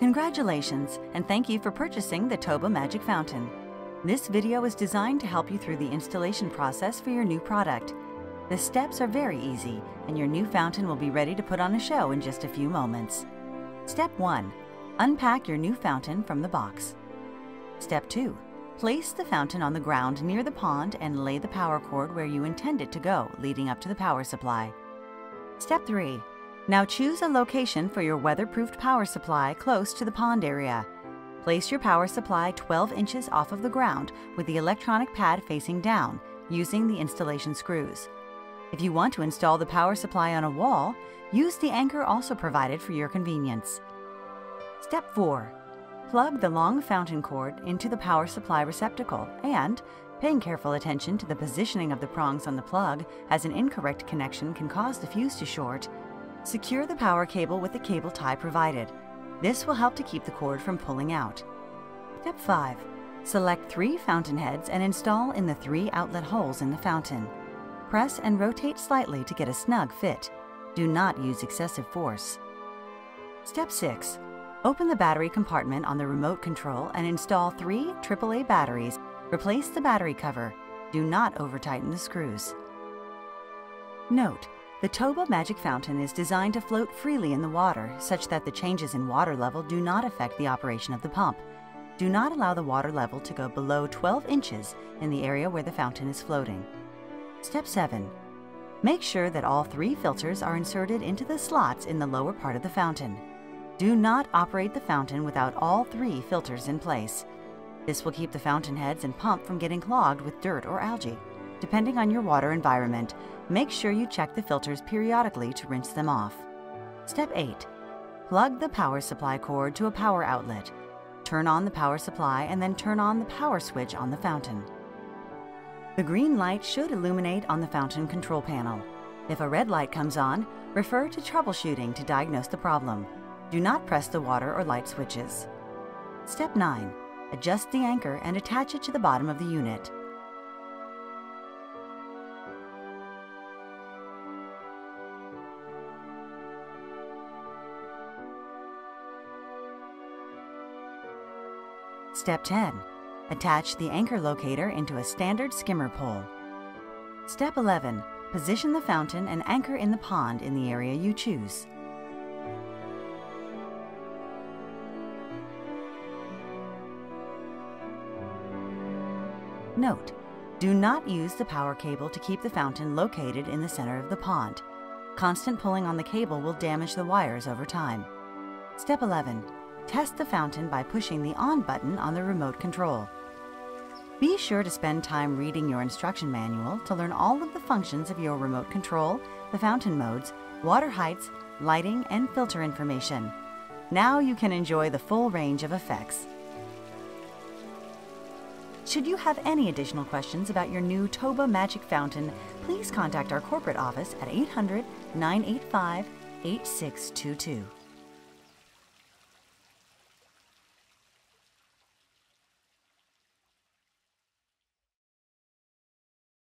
Congratulations, and thank you for purchasing the Toba Magic Fountain. This video is designed to help you through the installation process for your new product. The steps are very easy, and your new fountain will be ready to put on a show in just a few moments. Step 1. Unpack your new fountain from the box. Step 2. Place the fountain on the ground near the pond and lay the power cord where you intend it to go, leading up to the power supply. Step 3. Now choose a location for your weatherproofed power supply close to the pond area. Place your power supply 12 inches off of the ground with the electronic pad facing down, using the installation screws. If you want to install the power supply on a wall, use the anchor also provided for your convenience. Step 4. Plug the long fountain cord into the power supply receptacle and, paying careful attention to the positioning of the prongs on the plug as an incorrect connection can cause the fuse to short, secure the power cable with the cable tie provided. This will help to keep the cord from pulling out. Step 5. Select three fountain heads and install in the three outlet holes in the fountain. Press and rotate slightly to get a snug fit. Do not use excessive force. Step 6. Open the battery compartment on the remote control and install three AAA batteries. Replace the battery cover. Do not over-tighten the screws. Note, the Toba Magic Fountain is designed to float freely in the water such that the changes in water level do not affect the operation of the pump. Do not allow the water level to go below 12 inches in the area where the fountain is floating. Step 7. Make sure that all three filters are inserted into the slots in the lower part of the fountain. Do not operate the fountain without all three filters in place. This will keep the fountain heads and pump from getting clogged with dirt or algae. Depending on your water environment, make sure you check the filters periodically to rinse them off. Step 8. Plug the power supply cord to a power outlet. Turn on the power supply and then turn on the power switch on the fountain. The green light should illuminate on the fountain control panel. If a red light comes on, refer to troubleshooting to diagnose the problem. Do not press the water or light switches. Step 9. Adjust the anchor and attach it to the bottom of the unit. Step 10. Attach the anchor locator into a standard skimmer pole. Step 11. Position the fountain and anchor in the pond in the area you choose. Note, do not use the power cable to keep the fountain located in the center of the pond. Constant pulling on the cable will damage the wires over time. Step 11. Test the fountain by pushing the on button on the remote control. Be sure to spend time reading your instruction manual to learn all of the functions of your remote control, the fountain modes, water heights, lighting, and filter information. Now you can enjoy the full range of effects. Should you have any additional questions about your new Toba Magic Fountain, please contact our corporate office at 800 985 8622.